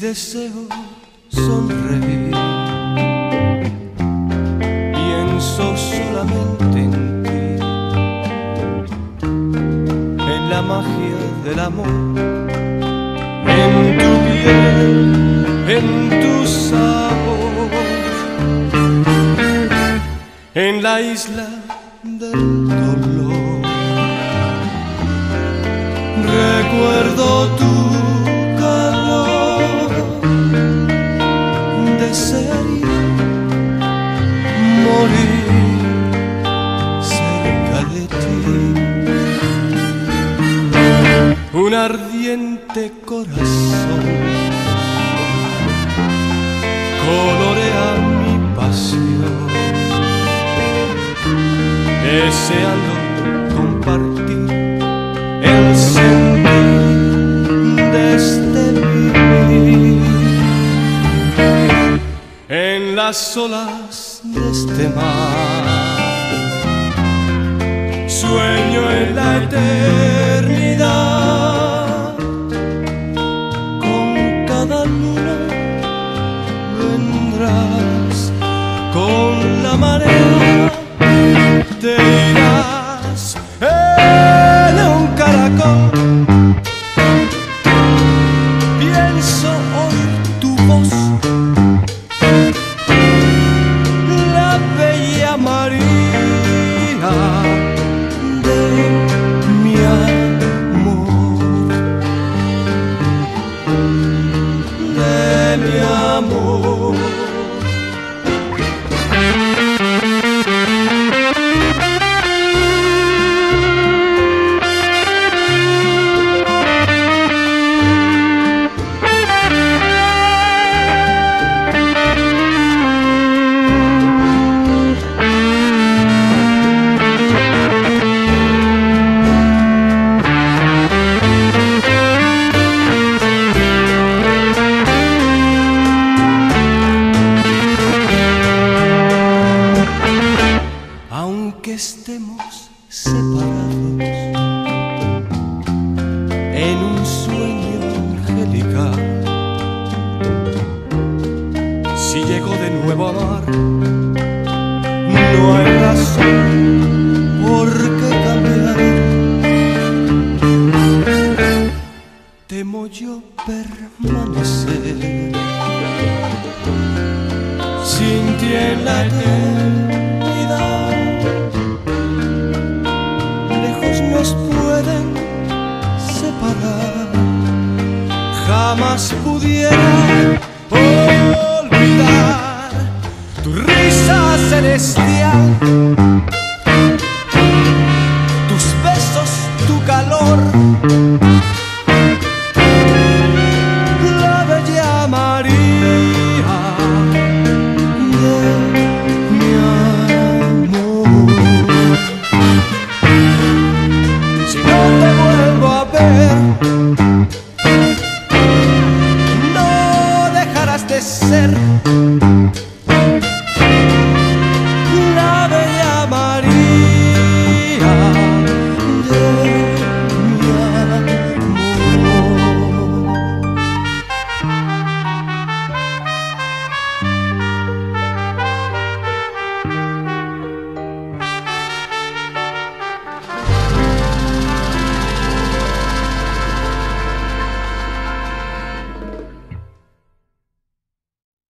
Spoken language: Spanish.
deseo sonreír. Pienso solamente en ti, en la magia del amor, en tu piel, en tu sabor, en la isla del dolor. Recuerdo tu Un ardiente corazón. Colorea mi pasión, deseando compartir el sentir de este vivir. En las olas de este mar. Sueño en la eternidad aunque estemos separados en un sueño angelical. Si llego de nuevo a amar, no hay razón por qué cambiar. Temo yo permanecer sin ti en la eternidad. Jamás pudiera olvidar tu risa celestial parecer.